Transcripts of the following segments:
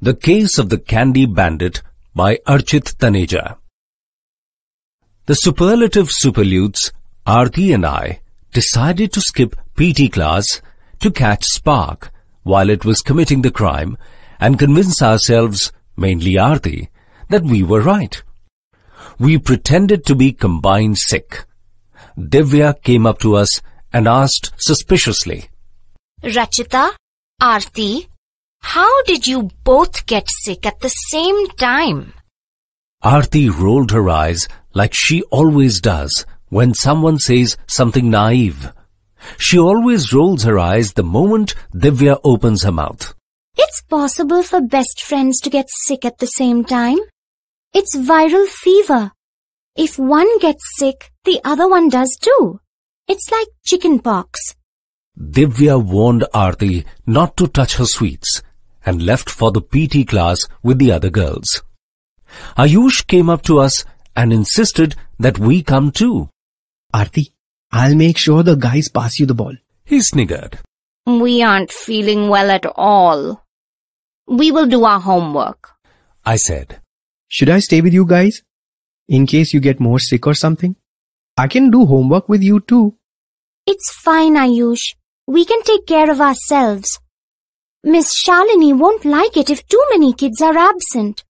The Case of the Candy Bandit by Archit Taneja. The superlative superlutes, Aarti and I, decided to skip PT class to catch Spark while it was committing the crime and convince ourselves, mainly Aarti, that we were right. We pretended to be combined sick. Divya came up to us and asked suspiciously, Rachita, Aarti, how did you both get sick at the same time? Aarti rolled her eyes like she always does when someone says something naive. She always rolls her eyes the moment Divya opens her mouth. It's possible for best friends to get sick at the same time. It's viral fever. If one gets sick, the other one does too. It's like chicken pox. Divya warned Aarti not to touch her sweets and left for the PT class with the other girls. Ayush came up to us and insisted that we come too. Aarti, I'll make sure the guys pass you the ball. He sniggered. We aren't feeling well at all. We will do our homework. I said, Should I stay with you guys? In case you get more sick or something? I can do homework with you too. It's fine, Ayush. We can take care of ourselves. Miss Shalini won't like it if too many kids are absent.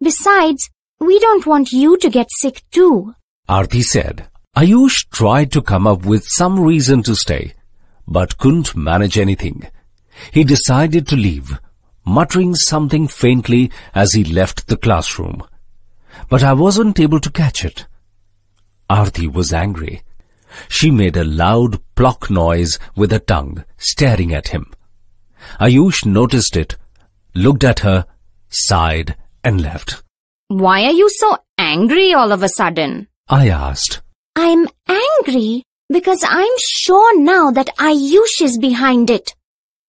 Besides, we don't want you to get sick too. Aarti said. Ayush tried to come up with some reason to stay, but couldn't manage anything. He decided to leave, muttering something faintly as he left the classroom. But I wasn't able to catch it. Aarti was angry. She made a loud pluck noise with her tongue, staring at him. Ayush noticed it, looked at her, sighed, and left. Why are you so angry all of a sudden? I asked. I'm angry because I'm sure now that Ayush is behind it.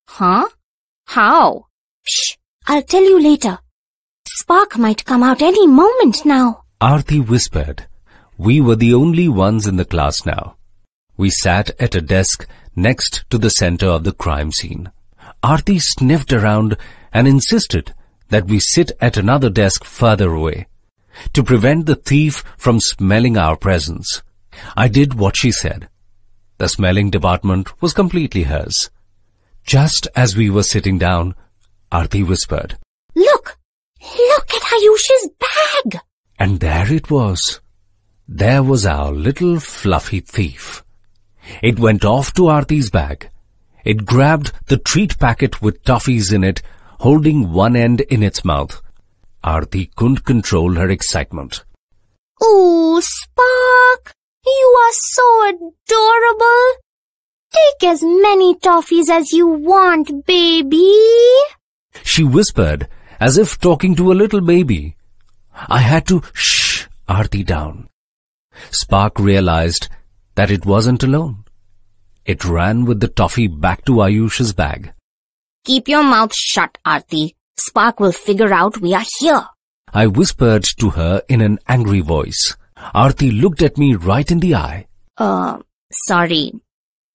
Huh? How? Shh, I'll tell you later. Spark might come out any moment now. Aarti whispered. We were the only ones in the class now. We sat at a desk next to the center of the crime scene. Aarti sniffed around and insisted that we sit at another desk further away to prevent the thief from smelling our presence. I did what she said. The smelling department was completely hers. Just as we were sitting down, Aarti whispered, Look! Look at Ayush's bag! And there it was. There was our little fluffy thief. It went off to Aarti's bag. It grabbed the treat packet with toffees in it, holding one end in its mouth. Aarti couldn't control her excitement. Oh, Spark! You are so adorable! Take as many toffees as you want, baby! She whispered, as if talking to a little baby. I had to shh Aarti down. Spark realized that it wasn't alone. It ran with the toffee back to Ayush's bag. Keep your mouth shut, Aarti. Spark will figure out we are here. I whispered to her in an angry voice. Aarti looked at me right in the eye. Uh, sorry.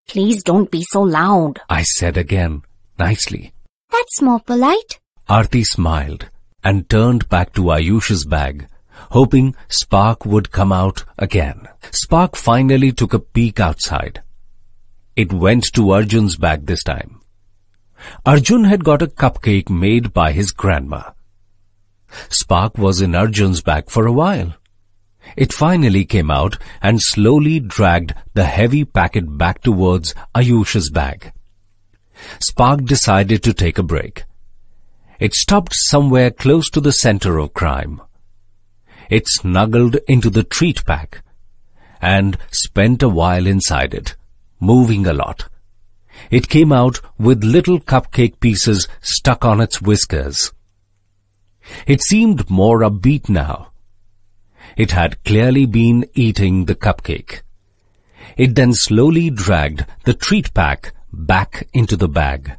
Please don't be so loud. I said again, nicely. That's more polite. Aarti smiled and turned back to Ayush's bag, hoping Spark would come out again. Spark finally took a peek outside. It went to Arjun's bag this time. Arjun had got a cupcake made by his grandma. Spark was in Arjun's bag for a while. It finally came out and slowly dragged the heavy packet back towards Ayush's bag. Spark decided to take a break. It stopped somewhere close to the center of crime. It snuggled into the treat pack and spent a while inside it, moving a lot. It came out with little cupcake pieces stuck on its whiskers. It seemed more upbeat now. It had clearly been eating the cupcake. It then slowly dragged the treat pack back into the bag.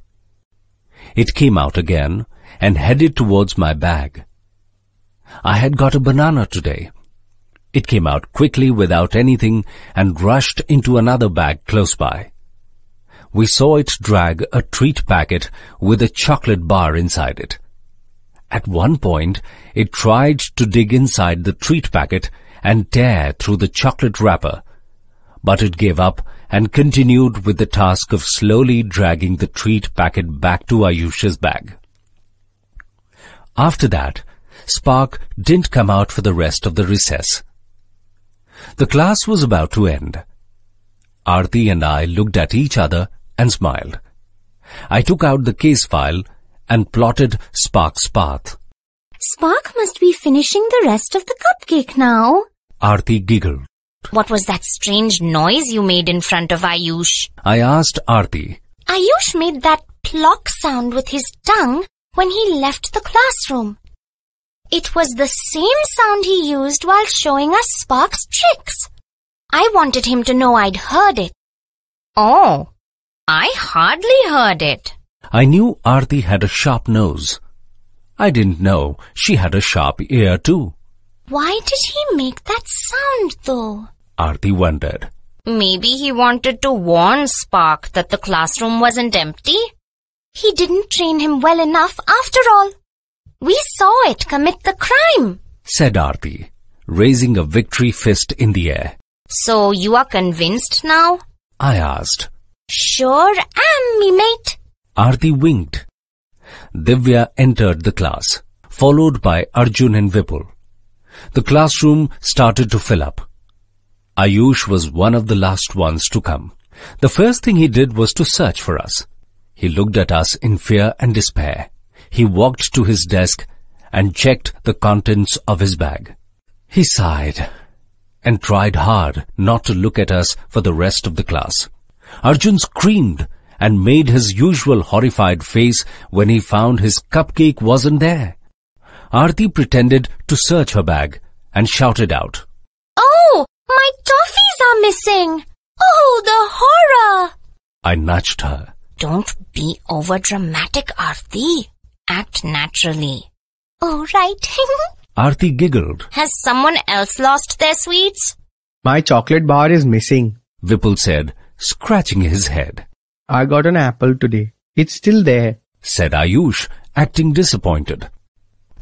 It came out again and headed towards my bag. I had got a banana today. It came out quickly without anything and rushed into another bag close by. We saw it drag a treat packet with a chocolate bar inside it. At one point, it tried to dig inside the treat packet and tear through the chocolate wrapper, but it gave up and continued with the task of slowly dragging the treat packet back to Ayush's bag. After that, Spark didn't come out for the rest of the recess. The class was about to end. Aarti and I looked at each other and smiled. I took out the case file and plotted Spark's path. Spark must be finishing the rest of the cupcake now. Aarti giggled. What was that strange noise you made in front of Ayush? I asked Aarti, Ayush made that plock sound with his tongue when he left the classroom. It was the same sound he used while showing us Spark's tricks. I wanted him to know I'd heard it. Oh, I hardly heard it. I knew Aarti had a sharp nose. I didn't know she had a sharp ear too. Why did he make that sound though? Aarti wondered. Maybe he wanted to warn Spark that the classroom wasn't empty. He didn't train him well enough after all. We saw it commit the crime. said Aarti, raising a victory fist in the air. So you are convinced now? I asked. Sure am, me mate. Aarti winked. Divya entered the class, followed by Arjun and Vipul. The classroom started to fill up. Ayush was one of the last ones to come. The first thing he did was to search for us. He looked at us in fear and despair. He walked to his desk and checked the contents of his bag. He sighed and tried hard not to look at us for the rest of the class. Arjun screamed and made his usual horrified face when he found his cupcake wasn't there. Aarti pretended to search her bag and shouted out. Oh, my toffees are missing. Oh, the horror. I nudged her. Don't be over dramatic, Aarti. Act naturally. Oh, right. Aarti giggled. Has someone else lost their sweets? My chocolate bar is missing. Vipul said, scratching his head. I got an apple today. It's still there. Said Ayush, acting disappointed.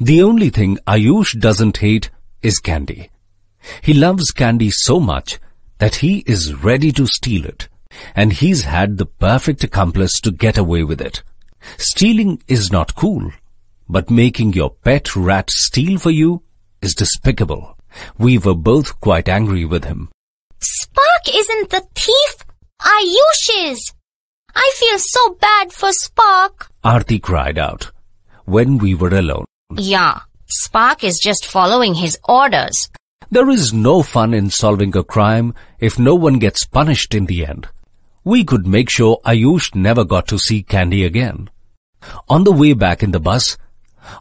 The only thing Ayush doesn't hate is candy. He loves candy so much that he is ready to steal it. And he's had the perfect accomplice to get away with it. Stealing is not cool, but making your pet rat steal for you is despicable. We were both quite angry with him. Spark isn't the thief. Ayush is. I feel so bad for Spark. Aarti cried out when we were alone. Yeah, Spark is just following his orders. There is no fun in solving a crime if no one gets punished in the end. We could make sure Ayush never got to see Candy again. On the way back in the bus,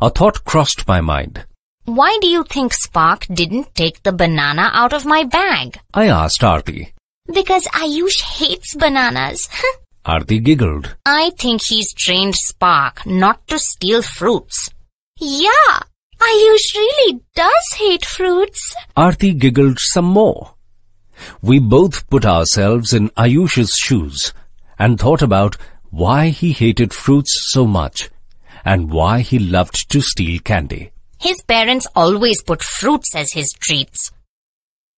a thought crossed my mind. Why do you think Spark didn't take the banana out of my bag? I asked Aarti. Because Ayush hates bananas. Aarti giggled. I think he's trained Spark not to steal fruits. Yeah, Ayush really does hate fruits. Aarti giggled some more. We both put ourselves in Ayush's shoes and thought about why he hated fruits so much and why he loved to steal candy. His parents always put fruits as his treats.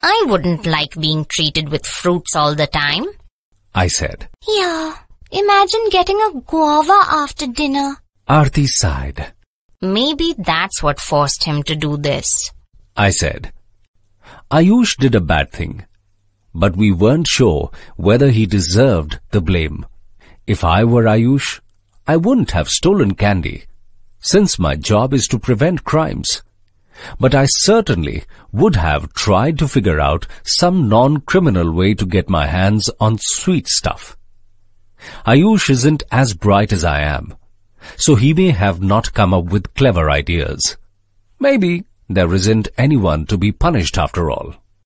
I wouldn't like being treated with fruits all the time. I said. Yeah, imagine getting a guava after dinner. Aarti sighed. Maybe that's what forced him to do this. I said. Ayush did a bad thing, but we weren't sure whether he deserved the blame. If I were Ayush, I wouldn't have stolen candy, since my job is to prevent crimes. But I certainly would have tried to figure out some non-criminal way to get my hands on sweet stuff. Ayush isn't as bright as I am, so he may have not come up with clever ideas. Maybe there isn't anyone to be punished after all.